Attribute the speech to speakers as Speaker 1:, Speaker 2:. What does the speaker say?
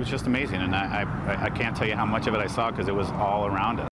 Speaker 1: was just amazing, and I, I, I can't tell you how much of it I saw because it was all around us.